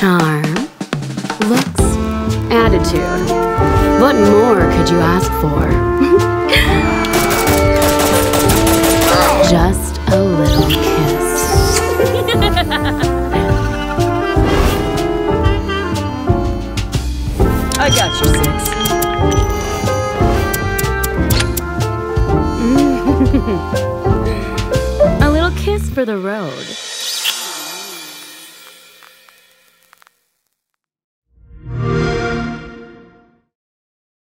Charm, looks, attitude. What more could you ask for? Just a little kiss. I got you, Six. a little kiss for the road.